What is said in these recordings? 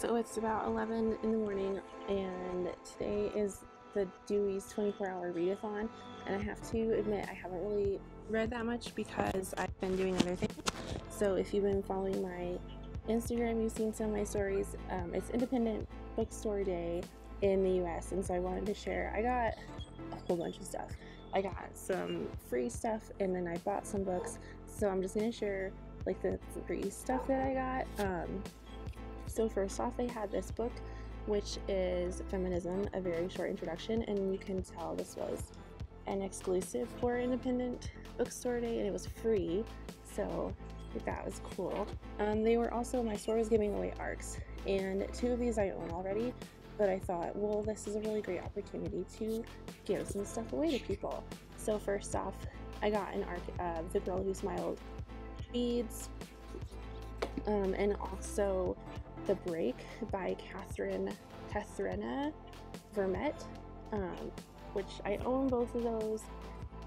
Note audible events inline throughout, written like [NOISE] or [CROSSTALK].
so it's about 11 in the morning, and today is the Dewey's 24 hour readathon. And I have to admit, I haven't really read that much because I've been doing other things. So if you've been following my Instagram, you've seen some of my stories. Um, it's Independent Bookstore Day in the US, and so I wanted to share. I got a whole bunch of stuff. I got some free stuff, and then I bought some books. So I'm just gonna share like the free stuff that I got. Um, so first off, they had this book, which is Feminism, a very short introduction, and you can tell this was an exclusive for Independent Bookstore Day, and it was free. So that was cool. Um, they were also my store was giving away ARCs, and two of these I own already. But I thought, well, this is a really great opportunity to give some stuff away to people. So first off, I got an ARC of The Girl Who Smiled Beads, um, and also the Break by Catherine Katherena Vermette, um, which I own both of those,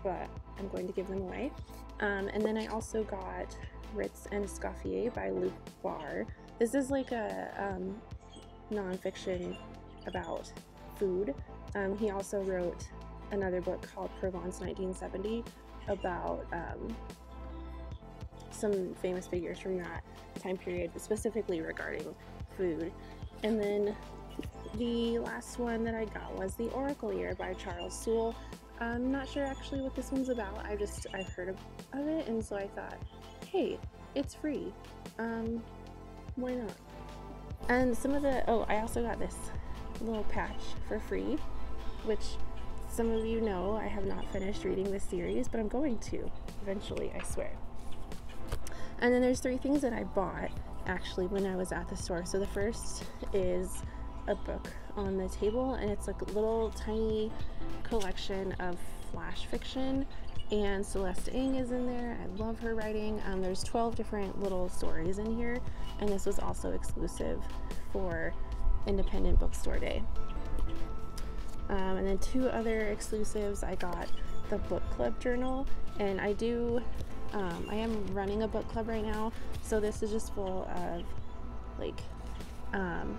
but I'm going to give them away. Um, and then I also got Ritz and Escoffier by Luke Barr. This is like a um, nonfiction about food. Um, he also wrote another book called Provence 1970 about um, some famous figures from that time period, specifically regarding food. And then the last one that I got was The Oracle Year by Charles Soule. I'm not sure actually what this one's about. I just I've heard of, of it, and so I thought, hey, it's free. Um, why not? And some of the oh, I also got this little patch for free, which some of you know I have not finished reading this series, but I'm going to eventually, I swear. And then there's three things that I bought actually when I was at the store. So the first is a book on the table, and it's like a little tiny collection of flash fiction. And Celeste Ng is in there. I love her writing. Um, there's 12 different little stories in here, and this was also exclusive for Independent Bookstore Day. Um, and then two other exclusives. I got the book club journal, and I do um, I am running a book club right now, so this is just full of like um,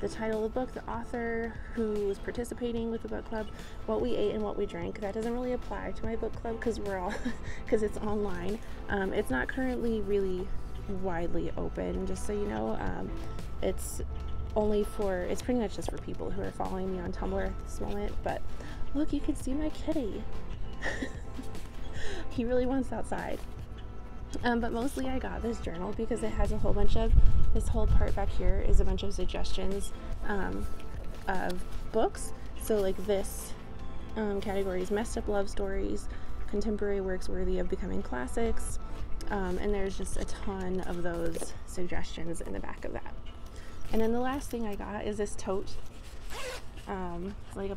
the title of the book, the author, who's participating with the book club, what we ate and what we drank. That doesn't really apply to my book club because we're all [LAUGHS] because it's online. Um, it's not currently really widely open, just so you know. Um, it's only for it's pretty much just for people who are following me on Tumblr at this moment. But look, you can see my kitty. [LAUGHS] [LAUGHS] he really wants outside. Um, but mostly I got this journal because it has a whole bunch of, this whole part back here is a bunch of suggestions um, of books. So like this um, category is messed up love stories, contemporary works worthy of becoming classics, um, and there's just a ton of those suggestions in the back of that. And then the last thing I got is this tote, um, like a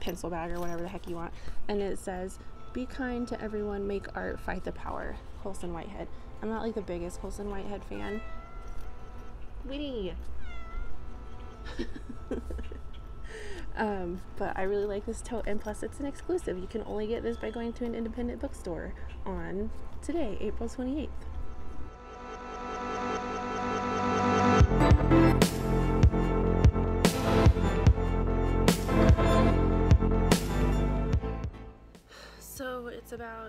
pencil bag or whatever the heck you want, and it says, be kind to everyone, make art, fight the power. Colson Whitehead. I'm not like the biggest Colson Whitehead fan. Winnie! [LAUGHS] um, but I really like this tote, and plus it's an exclusive. You can only get this by going to an independent bookstore on today, April 28th.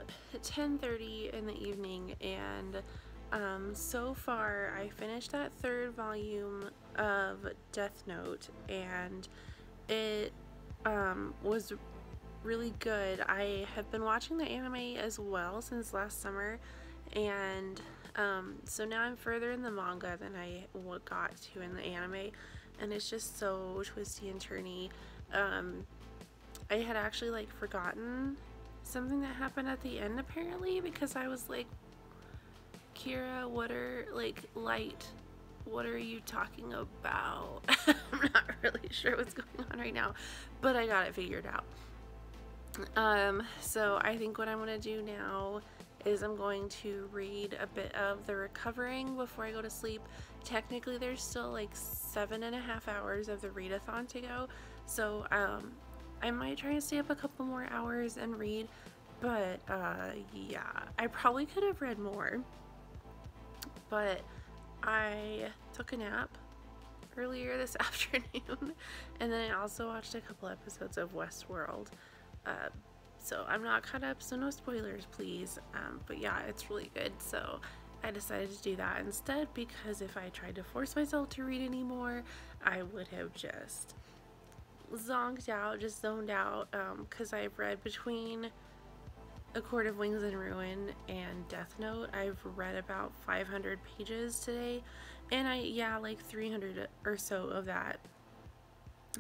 About 10.30 in the evening and um, so far I finished that third volume of Death Note and it um, was really good. I have been watching the anime as well since last summer and um, so now I'm further in the manga than I got to in the anime and it's just so twisty and turny. Um, I had actually like forgotten something that happened at the end apparently because I was like, Kira, what are, like, Light, what are you talking about? [LAUGHS] I'm not really sure what's going on right now, but I got it figured out. Um, so I think what I'm going to do now is I'm going to read a bit of The Recovering before I go to sleep. Technically, there's still like seven and a half hours of the readathon to go, so um, I might try and stay up a couple more hours and read, but uh, yeah, I probably could have read more. But I took a nap earlier this [LAUGHS] afternoon. and then I also watched a couple episodes of Westworld. Uh, so I'm not caught up, so no spoilers, please. Um, but yeah, it's really good. So I decided to do that instead because if I tried to force myself to read anymore, I would have just zonked out, just zoned out, because um, I've read between A Court of Wings and Ruin and Death Note. I've read about 500 pages today, and I, yeah, like 300 or so of that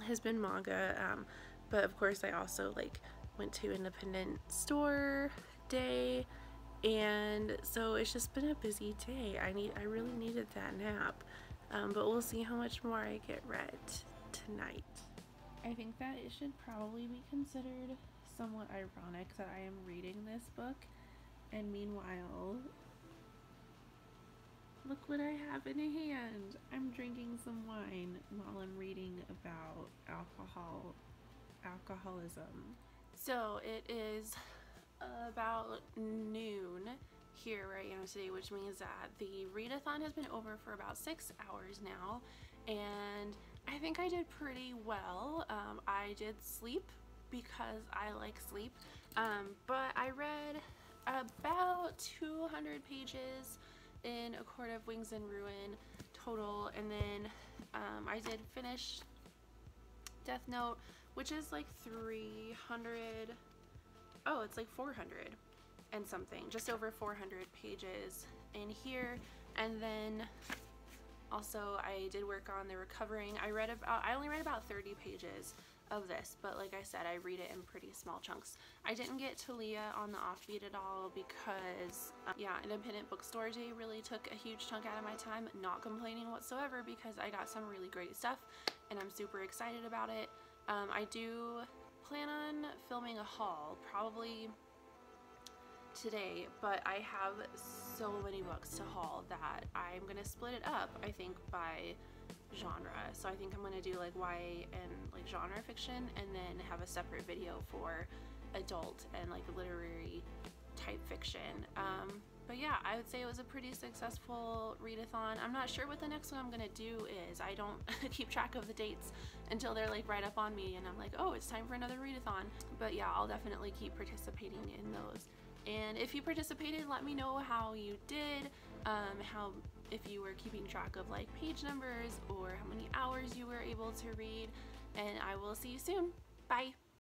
has been manga, um, but of course I also, like, went to independent store day, and so it's just been a busy day. I need, I really needed that nap, um, but we'll see how much more I get read tonight. I think that it should probably be considered somewhat ironic that I am reading this book and meanwhile look what I have in hand. I'm drinking some wine while I'm reading about alcohol alcoholism. So it is about noon here I am today, which means that the readathon has been over for about six hours now and I think I did pretty well. Um, I did sleep because I like sleep, um, but I read about 200 pages in A Court of Wings and Ruin total, and then um, I did finish Death Note, which is like 300, oh, it's like 400 and something, just over 400 pages in here, and then also, I did work on the recovering. I read about, I only read about 30 pages of this, but like I said, I read it in pretty small chunks. I didn't get to Leah on the offbeat at all because, um, yeah, independent bookstore day really took a huge chunk out of my time. Not complaining whatsoever because I got some really great stuff and I'm super excited about it. Um, I do plan on filming a haul, probably today, but I have so many books to haul that I'm gonna split it up, I think, by genre. So I think I'm gonna do like YA and like genre fiction and then have a separate video for adult and like literary type fiction. Um, but yeah, I would say it was a pretty successful readathon. I'm not sure what the next one I'm gonna do is. I don't [LAUGHS] keep track of the dates until they're like right up on me and I'm like, oh, it's time for another readathon. But yeah, I'll definitely keep participating in those. And if you participated, let me know how you did, um, how if you were keeping track of like page numbers or how many hours you were able to read. And I will see you soon. Bye.